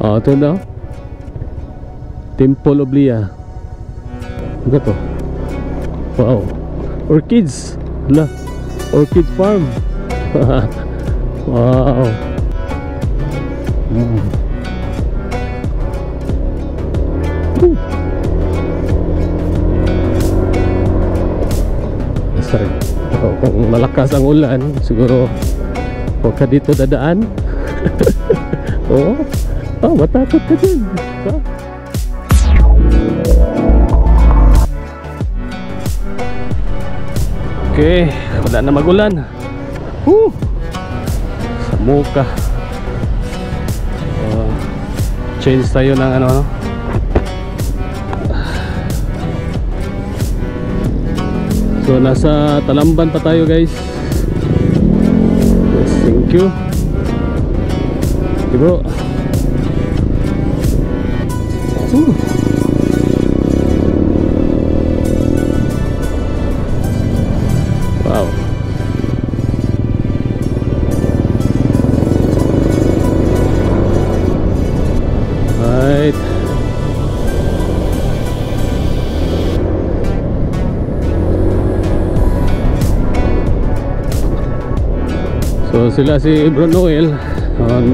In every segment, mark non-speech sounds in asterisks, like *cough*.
Oh, ito na. Temple of Lea. Ano to? Wow. Orchids. Hala. Orchid farm. *laughs* wow. Mm. Sorry. Oh, kung malakas ang ulan, siguro huwag ka dito dadaan. *laughs* Oh, matakot ka din. Okay, wala na magulan. Woo! Sa muka. Oh, change tayo ng ano ano. So nasa Talamban pa tayo guys. Yes, thank you. Okay bro. Wow. Right. So sila si Bro Noel um,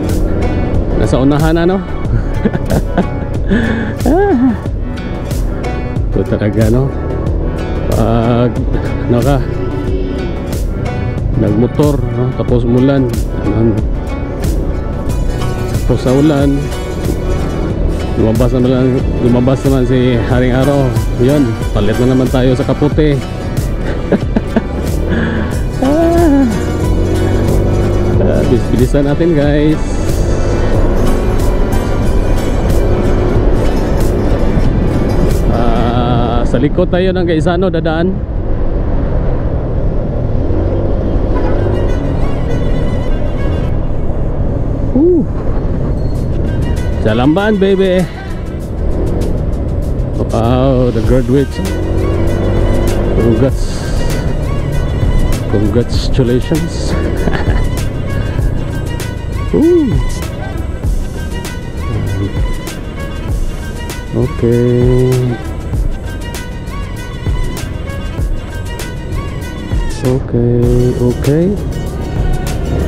Nasa unahan ano *laughs* Ah. Ito talaga no Pag ano ka Nagmotor no? Tapos mulan um, Tapos sa ulan Lumabas naman, lang, lumabas naman si Haring Araw Yun, palit na naman tayo sa kaputi *laughs* ah. Uh, bilis-bilisan natin guys Sa likod tayo ng Gaisano dadaan Woo. Jalamban baby Wow, the graduates Congrats Congratulations *laughs* Ooh. Okay. Okay, okay.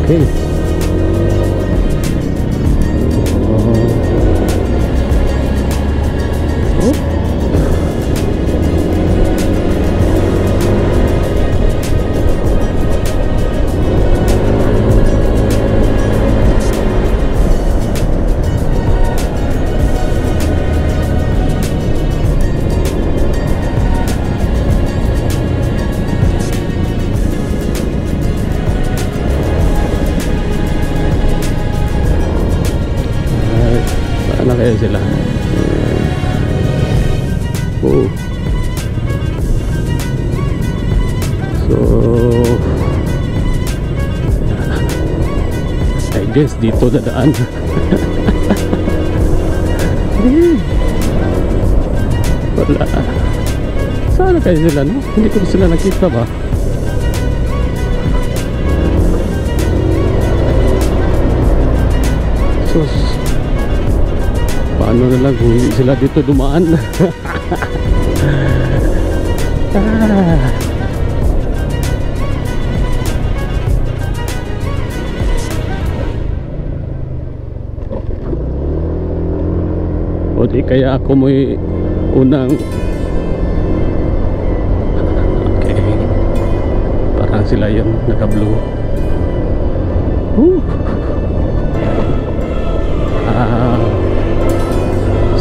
Okay. Na kaya sila? Oh. So I guess dito dadaan. Wala. Saan na kaya sila no? Hindi ko sila nakita ba? Sus. Paano na lang kung sila dito dumaan? ah. *laughs* O di kaya ako may unang Okay Parang sila yun Naka-blue Woo!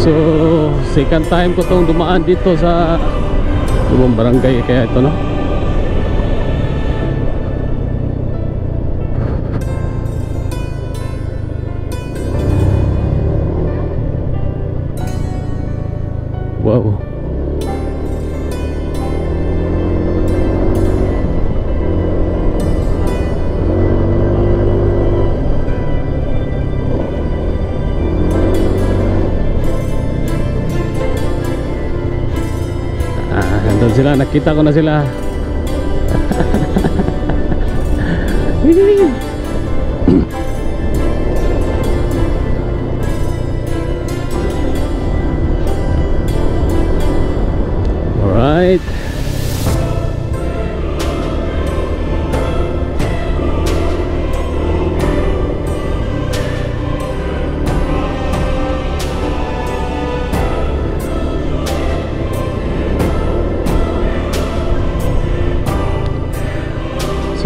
So second time ko tong dumaan dito sa ibang barangay kaya ito no sila, nakita ko na sila. *laughs*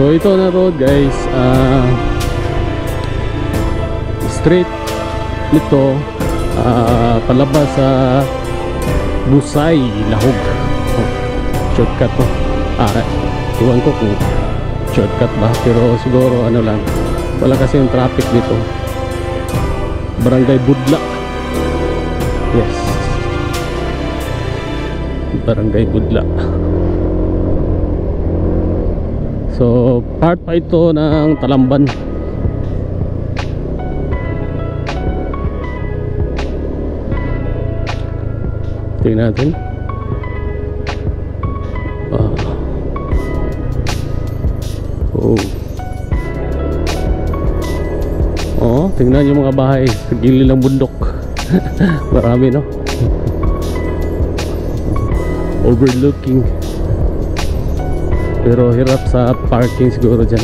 So ito na road guys, ah straight nito ah palabas sa Busay, Lahog. Oh, shortcut to. Ah, iwan ko kung shortcut ba pero siguro ano lang wala kasi yung traffic dito. Barangay Budla. Yes. Barangay Budla. So, part pa ito ng Talamban. Tingnan natin. Ah. Oh. Oh, tingnan yung mga bahay sa gilid ng bundok. *laughs* Marami, no? *laughs* Overlooking. Pero hirap sa parking siguro dyan.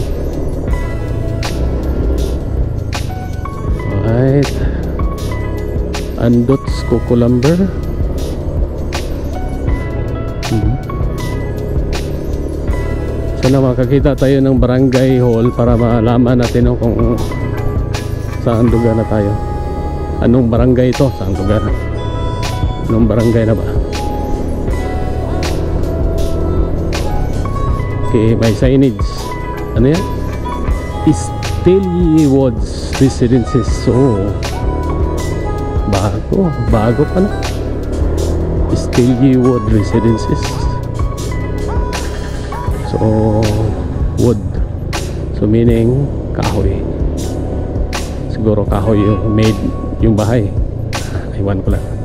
Alright. Andots Coco Lumber. Mhm. Sana makakita tayo ng barangay hall para malaman natin kung saan lugar na tayo. Anong barangay ito? Saan lugar? Anong barangay na ba? Okay, may signage. Ano yan? Esteli Woods Residences. So, bago. Bago pa na. Esteli Wood Residences. So, wood. So, meaning kahoy. Siguro kahoy yung made yung bahay. Iwan ko lang.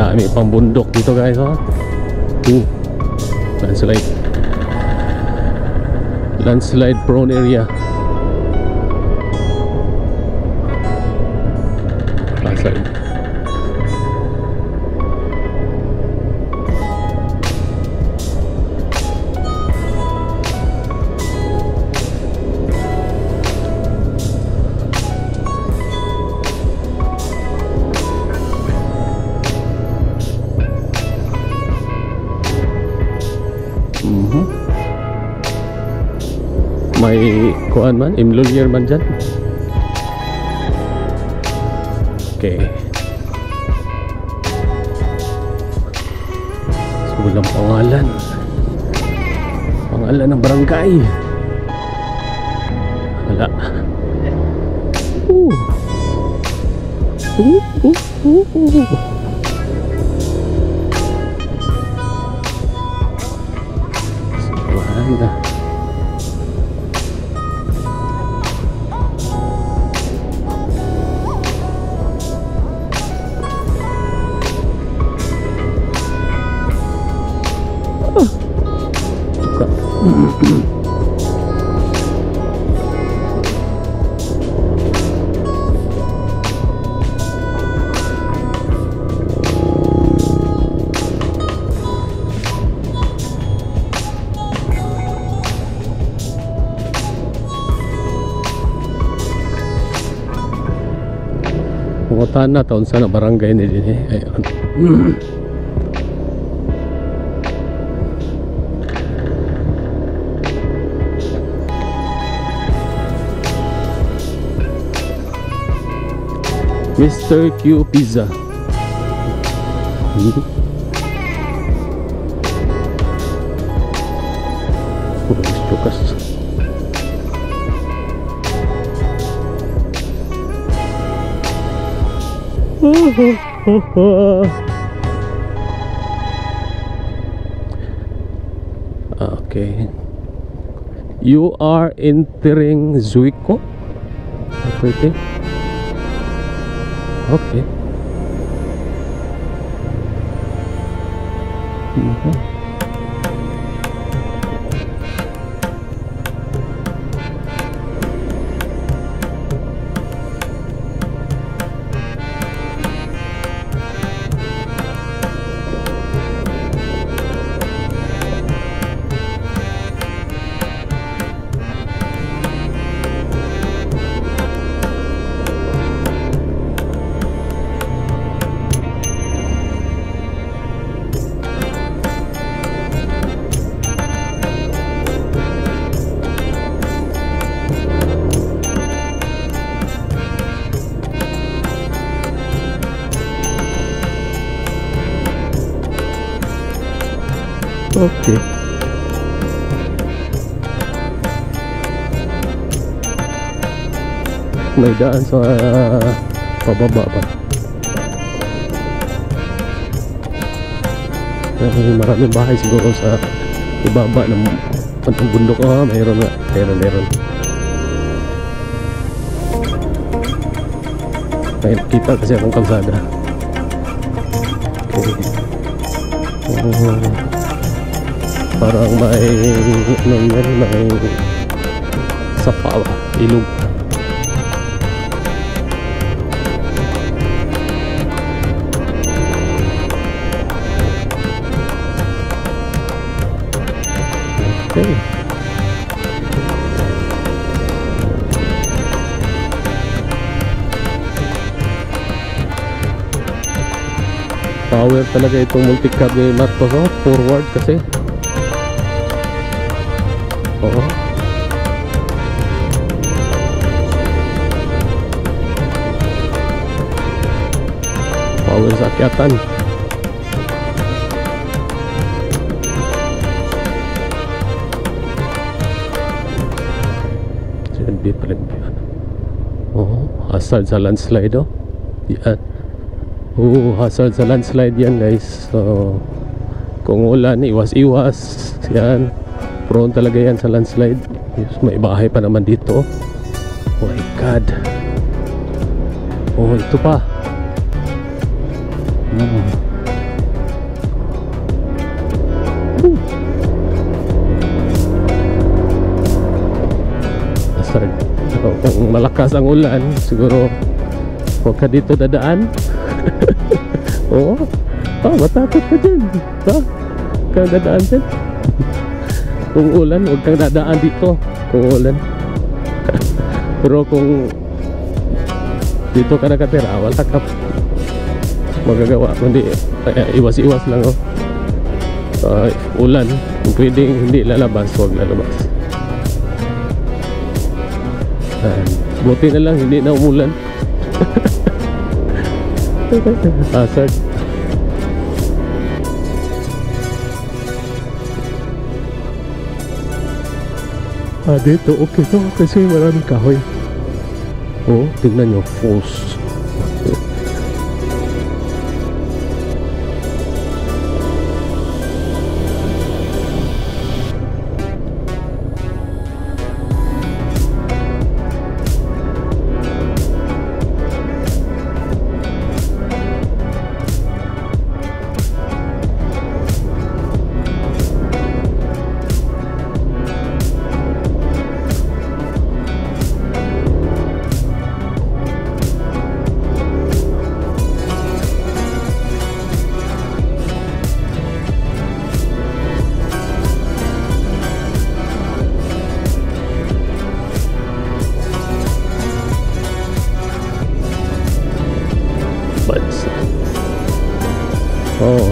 Dami pang bundok dito guys oh. Ooh, landslide. Landslide prone area. Landslide. May kuan man, imlolier man dyan. Okay. So, walang pangalan. Pangalan ng barangay. Wala. Ooh. Ooh, ooh, ooh, ooh. Wala. Pungutan na taon sana barangay ni din eh. Ayun. Mr. Q Pizza. *laughs* okay. You are entering Zuiko? Okay. Okay. Mhm. Okay. May daan sa pababa pa. Ay, maraming bahay siguro sa ibaba ng ng bundok. Ah, mayroon na. Mayroon, mayroon. May nakita kasi akong kalsada. Okay. Oh, parang may ano yan, may sapa ba? Ilog. Talaga itong multicab ni Marcos oh, forward kasi. Oo. Power sa akyatan. Yan. Oh, hazard sa landslide oh. Yan. Oh, hazard sa landslide yan guys. So, kung ulan, iwas-iwas. Yan. Prone talaga yan sa landslide. Yes, may bahay pa naman dito. Oh my God. Oh, ito pa. Hmm. Hazard. So, kung malakas ang ulan, siguro huwag ka dito dadaan. *laughs* Oo. Ah, matakot ka dyan. Ha? Kang dadaan dyan. kung ulan, huwag kang dadaan dito. Kung ulan. *laughs* Pero kung dito ka nakatira, wala ka magagawa. Kundi eh, iwas-iwas lang. Oh. Uh, ulan, kung pwedeng hindi lalabas, huwag lalabas. Ayan. Buti na lang, hindi na umulan. *laughs* Hazard. Ah, dito, okay to kasi maraming kahoy. Oh, tingnan nyo, false.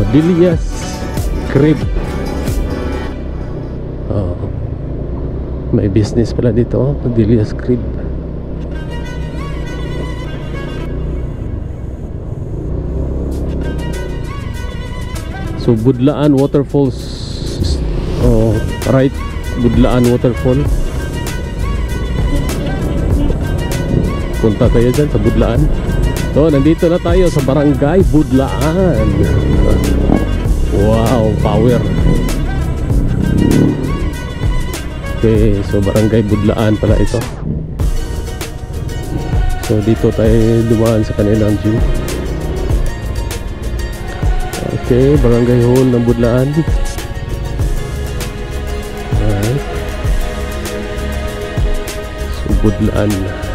Oh, Dilias Crib. Oh. May business pala dito, oh. Dilias Crib. So Budlaan Waterfalls Oh, right Budlaan Waterfall Punta tayo dyan sa Budlaan So, nandito na tayo sa Barangay Budlaan. Wow, power. Okay, so Barangay Budlaan pala ito. So, dito tayo dumaan sa kanilang gym. Okay, Barangay Hall ng Budlaan. Alright. So, Budlaan. Yan,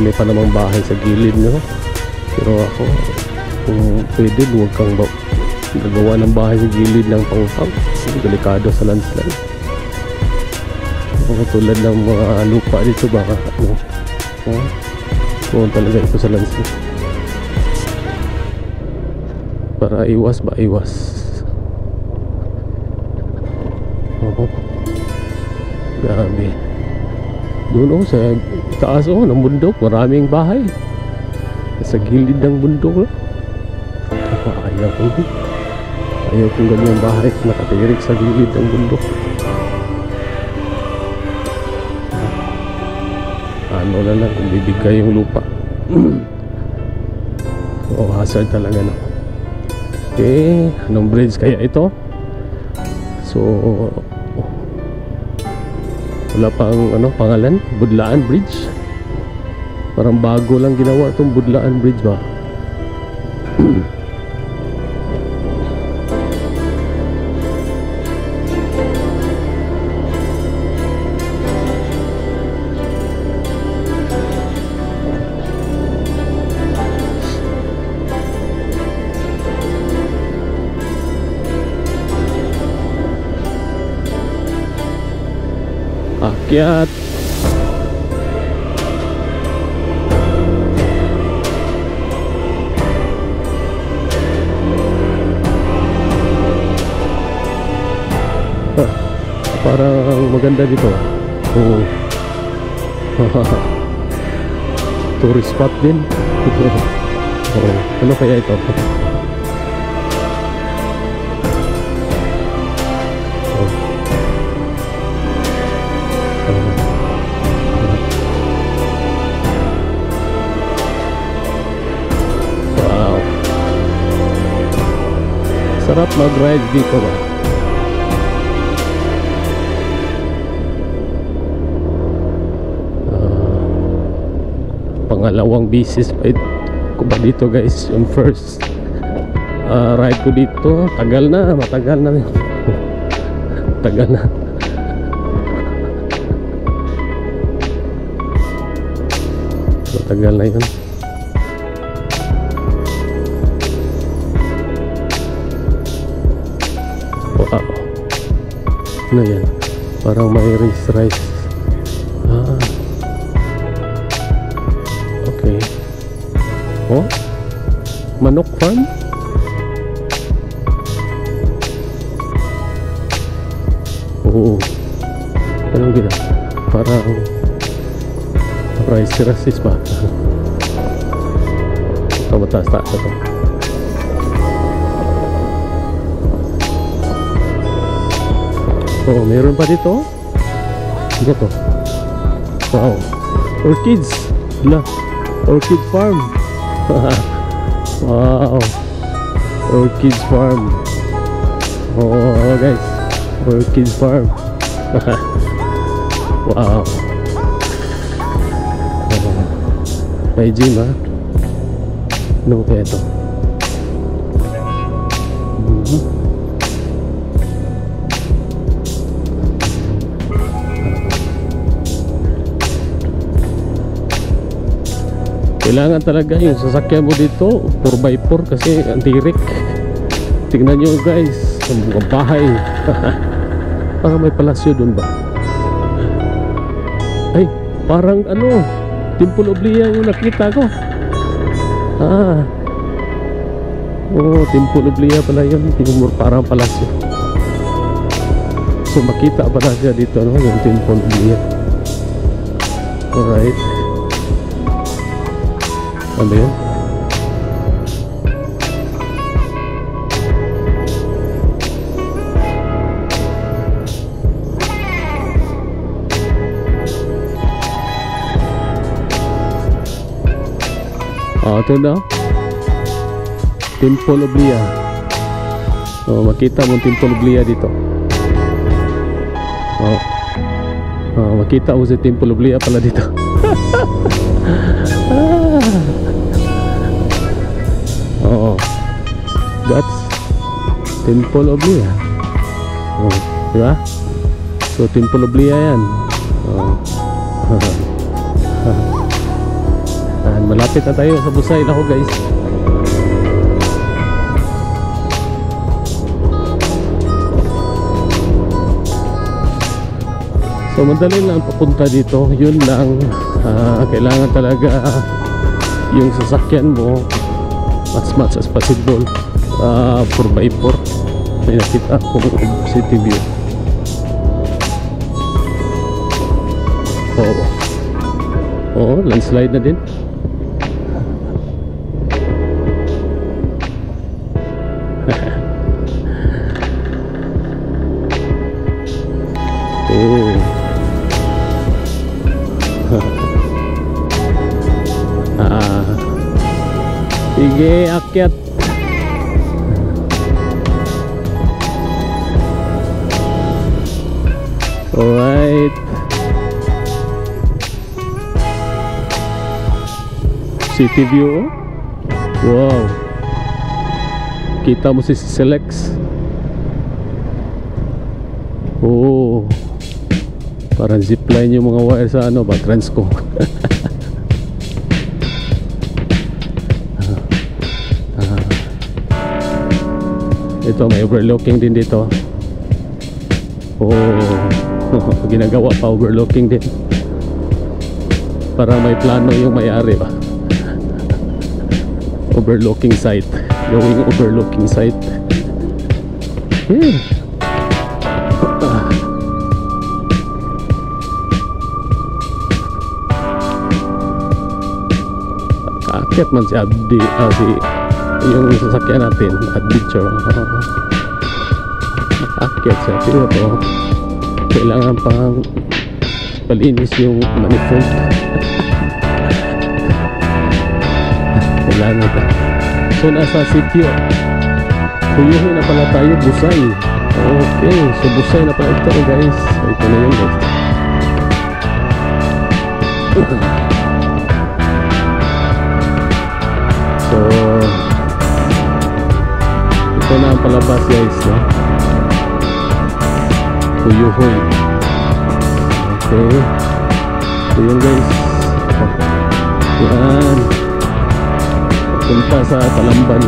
marami pa namang bahay sa gilid no pero ako kung pwede huwag kang gagawa ng bahay sa gilid ng pangpang. Delikado sa landslide. Mga tulad ng mga lupa dito baka ano oh, kung talaga ito sa landslide. Para iwas ba iwas doon oh sa taas oh ng bundok maraming bahay. Sa gilid ng bundok oh. ako ayaw ko hindi ayaw kong ganyan bahay nakatirik sa gilid ng bundok. Ano na lang kung bibigay yung lupa. *clears throat* Oh hazard talaga na. Okay anong bridge kaya ito? So wala pang ano pangalan? Budlaan Bridge? Parang bago lang ginawa itong Budlaan Bridge ba *clears throat* akyat Ah, parang maganda dito oo *laughs* tourist spot din *laughs* oo ano kaya ito Sarap mag-ride dito ba? Ah, pangalawang bisis pa ko ba dito guys? Yung first ah, ride ko dito. Tagal na matagal na *laughs* tagal na. Matagal na yun. Ano yan? Parang may rice rice. Ah. Okay. Oh? Manok farm? Oo. Anong gina? Parang rice rice ba? Ito mataas taas na to. Oh, meron pa dito. Ano to? Wow. Orchids. Wala. Orchid farm. *laughs* wow. Orchids farm. Oh, guys. Orchid farm. *laughs* wow. Oh. May gym ha. Ano kaya ito? Mhm. Kailangan talaga yung sasakyan mo dito 4x4 kasi ang tirik Tingnan nyo guys Ang mga bahay. *laughs* Parang may palasyo dun ba? Ay parang ano Temple of Lea yung nakita ko. Ah. Oh Temple of Lea pala yun. Yung parang palasyo. So makita pala siya dito ano, Yung Temple of Lea Alright ano yun? Ah, ito na. Temple. Oh, makita mo Temple of Lea dito. Oh. Oh, makita mo si Temple of Lea pala dito. *laughs* Temple of Lea. Oh, di ba? So, Timpulublia yan. Oh. *laughs* Ayan, malapit na tayo sa Busay na guys. So madali lang papunta dito. Yun lang ah, kailangan talaga yung sasakyan mo as much as possible uh, 4x4 nakita akong city view. Oo oo landslide na din. *laughs* Oh. *laughs* Ah. Sige akyat city view oh. wow. Kita mo si Selex. Oh. Parang zipline yung mga wire sa ano ba transco *laughs* ito may overlooking din dito. Oh. *laughs* Ginagawa pa overlooking din. Para may plano yung may-ari ba overlooking site. Going overlooking site. Yeah. Ah. Kaakyat man si Abdi ah, si yung sasakyan natin adventure uh, akyat siya pero to kailangan pang palinis yung manifold pa so nasa sitio. Kuyuhin na pala tayo busay. Okay so busay na pala ito guys. So, ito na yun guys. *clears throat* So ito na ang palabas guys no? Kuyuhoy okay. So yun guys. Yan punta sa Talamban